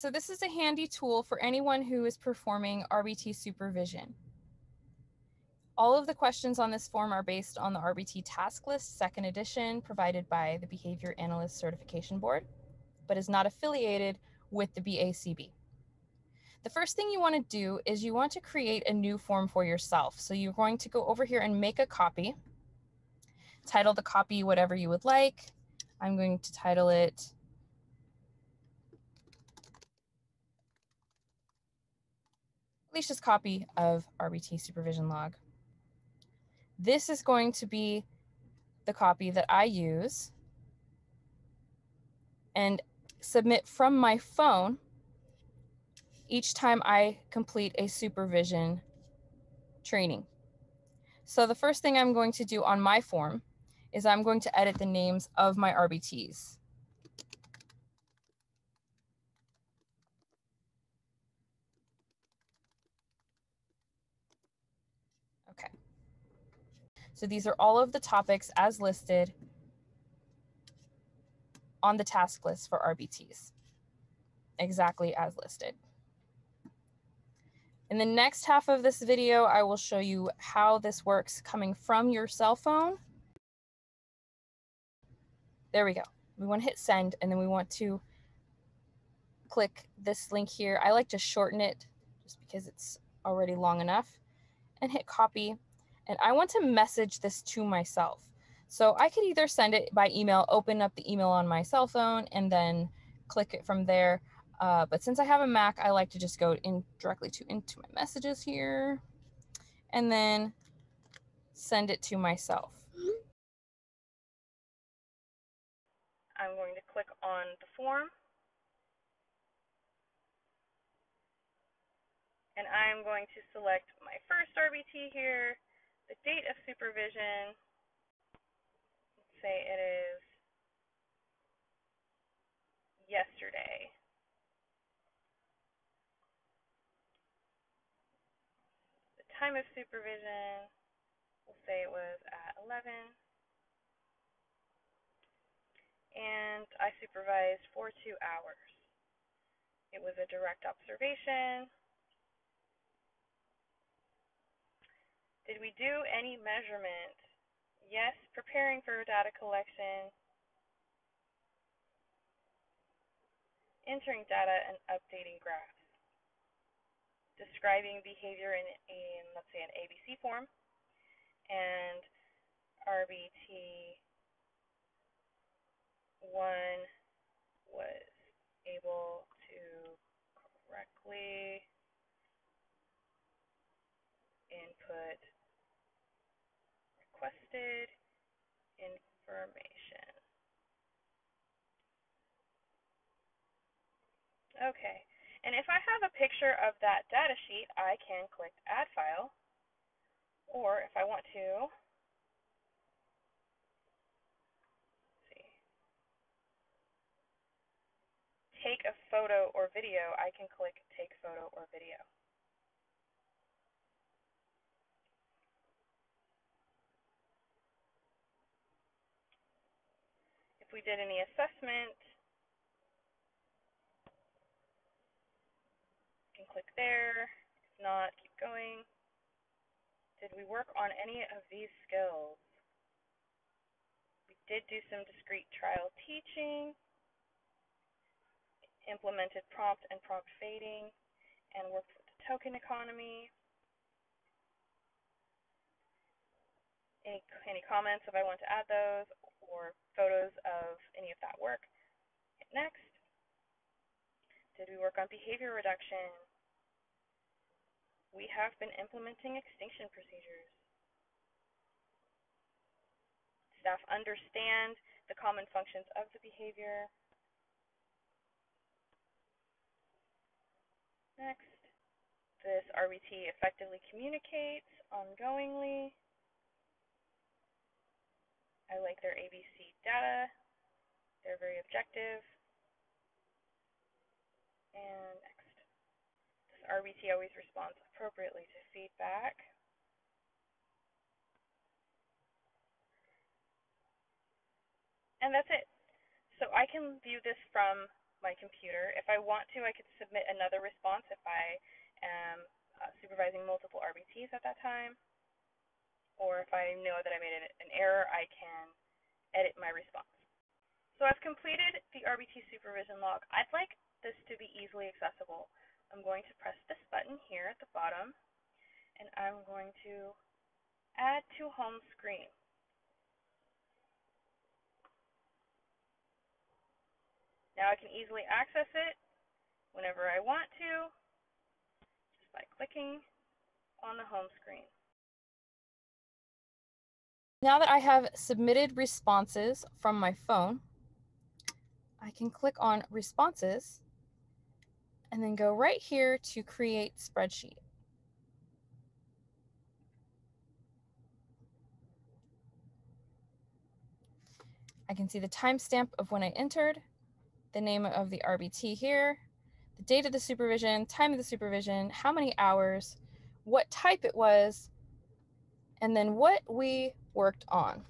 So this is a handy tool for anyone who is performing RBT supervision. All of the questions on this form are based on the RBT task list, second edition, provided by the Behavior Analyst Certification Board, but is not affiliated with the BACB. The first thing you want to do is you want to create a new form for yourself. So you're going to go over here and make a copy. Title the copy whatever you would like. I'm going to title it Alicia's copy of RBT supervision log. This is going to be the copy that I use and submit from my phone each time I complete a supervision training. So the first thing I'm going to do on my form is I'm going to edit the names of my RBTs. So these are all of the topics as listed on the task list for RBTs, exactly as listed. In the next half of this video, I will show you how this works coming from your cell phone. There we go. We want to hit send and then we want to click this link here. I like to shorten it just because it's already long enough and hit copy and I want to message this to myself. So I could either send it by email, open up the email on my cell phone, and then click it from there. Uh, but since I have a Mac, I like to just go in directly to into my messages here, and then send it to myself. I'm going to click on the form. And I'm going to select my first RBT here the date of supervision, let's say it is yesterday. The time of supervision, we'll say it was at 11. And I supervised for two hours. It was a direct observation. Did we do any measurement? Yes, preparing for data collection, entering data and updating graphs, describing behavior in, in let's say, an ABC form, and RBT 1 was able to correctly requested information. Okay, and if I have a picture of that data sheet, I can click Add File, or if I want to, take a photo or video, I can click Take Photo or Video. We did any assessment, you can click there. If not, keep going. Did we work on any of these skills? We did do some discrete trial teaching, implemented prompt and prompt fading, and worked with the token economy. Any, any comments if I want to add those, or photos of any of that work. Hit next. Did we work on behavior reduction? We have been implementing extinction procedures. Staff understand the common functions of the behavior. Next, this RBT effectively communicates ongoingly. I like their ABC data. They're very objective. And next. This RBT always responds appropriately to feedback. And that's it. So I can view this from my computer. If I want to, I could submit another response if I am uh, supervising multiple RBTs at that time. Or if I know that I made an, error, I can edit my response. So I've completed the RBT supervision log. I'd like this to be easily accessible. I'm going to press this button here at the bottom, and I'm going to add to home screen. Now I can easily access it whenever I want to, just by clicking on the home screen. Now that I have submitted responses from my phone, I can click on responses and then go right here to create spreadsheet. I can see the timestamp of when I entered, the name of the RBT here, the date of the supervision, time of the supervision, how many hours, what type it was, and then what we worked on.